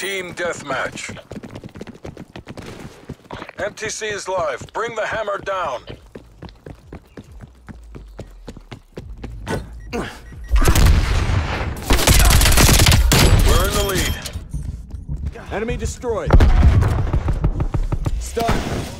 Team deathmatch. MTC is live. Bring the hammer down. We're in the lead. Enemy destroyed. Stun.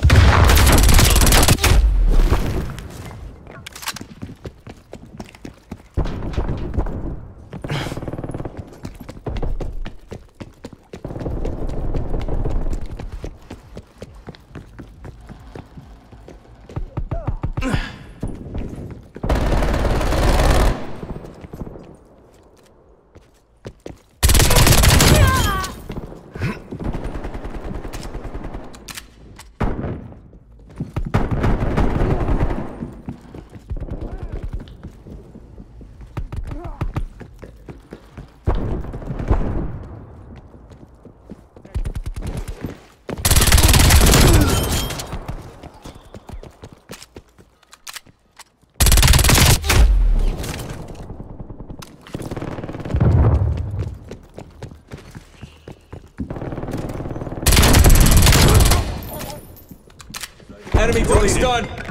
Enemy fully stunned.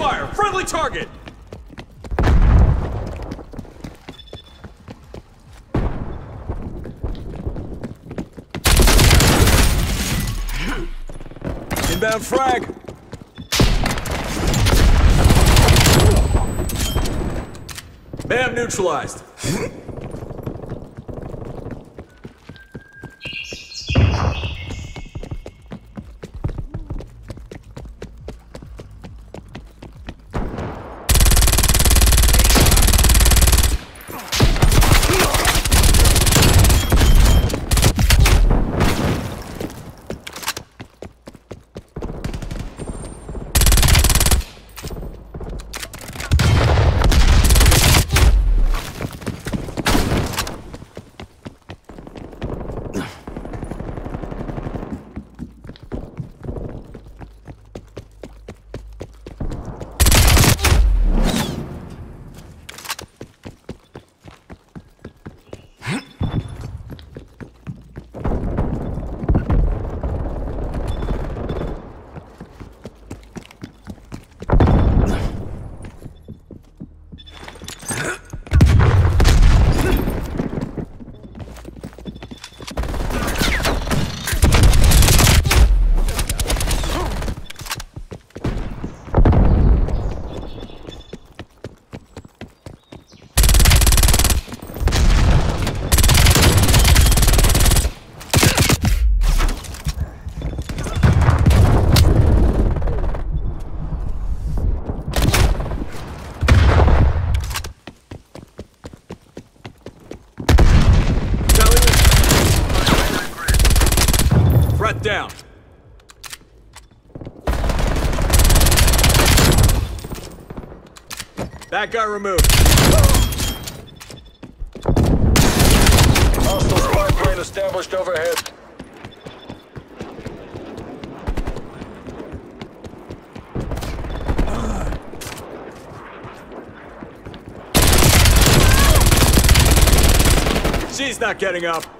Ceasefire! Friendly target! Inbound frag! Bam neutralized. Threat down. That guy removed. Hostile spy plane established overhead. She's not getting up.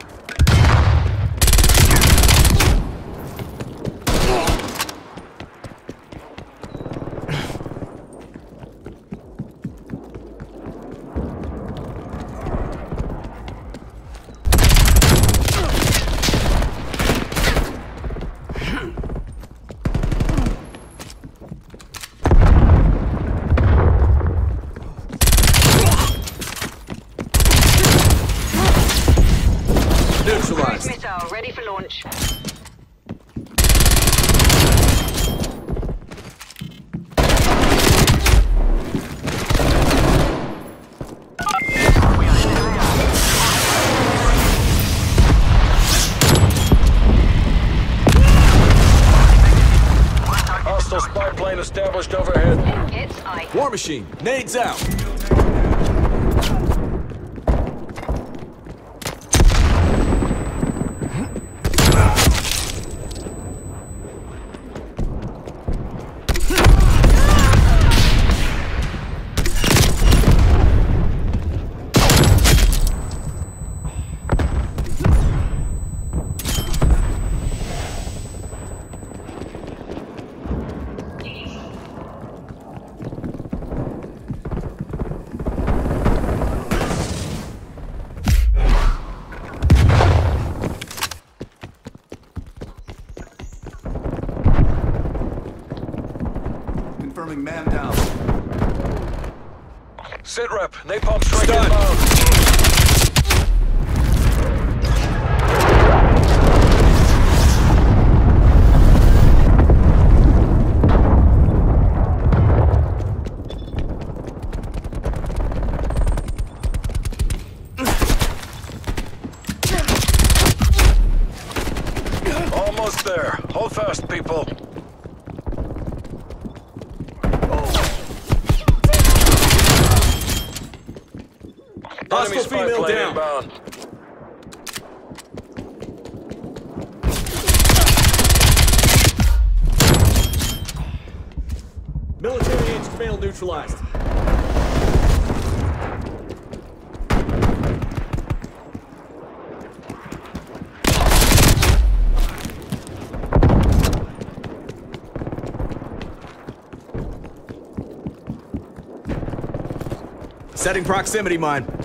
neutralized. Cruise missile ready for launch. Hostile spy plane established overhead. War machine, nades out. Confirming man down. Sit rep. Napalm strike Stun. inbound. Almost there. Hold fast, people. Hostile female down. inbound. Military aged male neutralized. Setting proximity mine.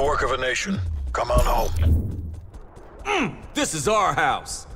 The work of a nation. Come on home. Hmm, this is our house.